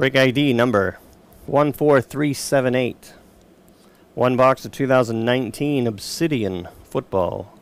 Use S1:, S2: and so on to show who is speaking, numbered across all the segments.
S1: Break ID number 14378. One box of 2019 Obsidian Football.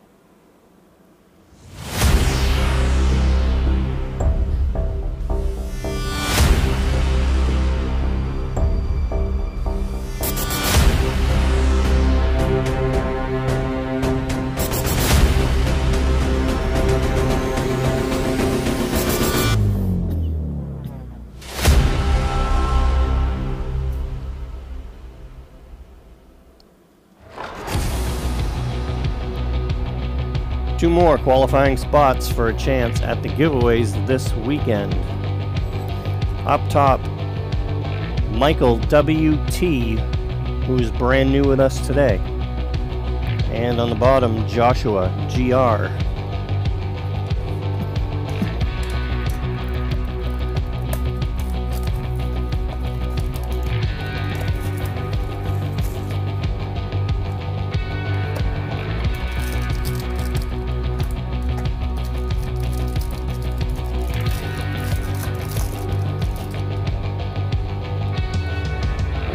S1: Two more qualifying spots for a chance at the giveaways this weekend. Up top, Michael W.T., who's brand new with us today. And on the bottom, Joshua G.R.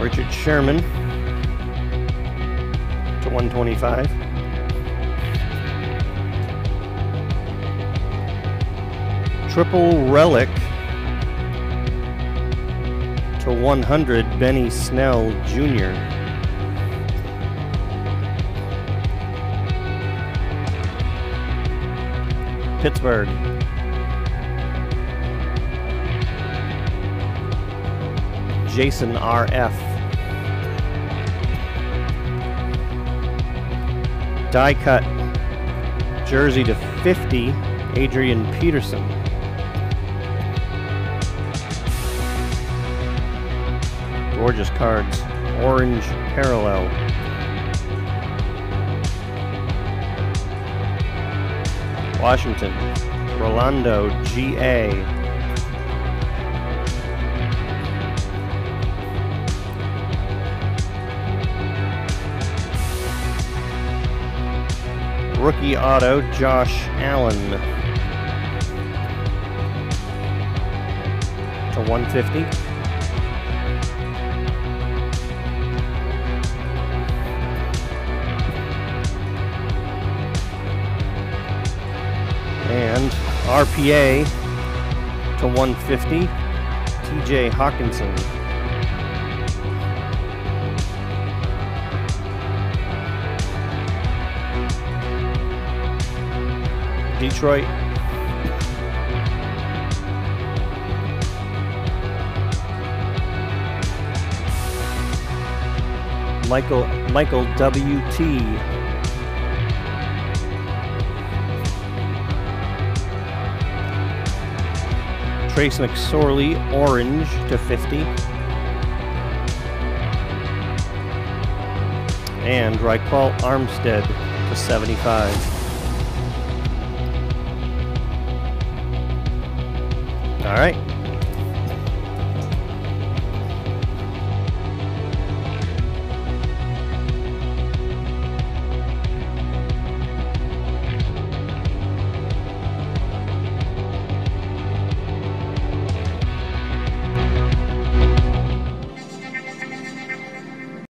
S1: Richard Sherman to 125. Triple Relic to 100, Benny Snell Jr. Pittsburgh. Jason RF. Die cut jersey to 50, Adrian Peterson. Gorgeous cards. Orange parallel. Washington. Rolando GA. Rookie auto, Josh Allen. To 150. And RPA to 150, TJ Hockenson. Detroit. Michael Michael W.T. Trace McSorley, orange to 50. And Ryquell Armstead to 75. All right.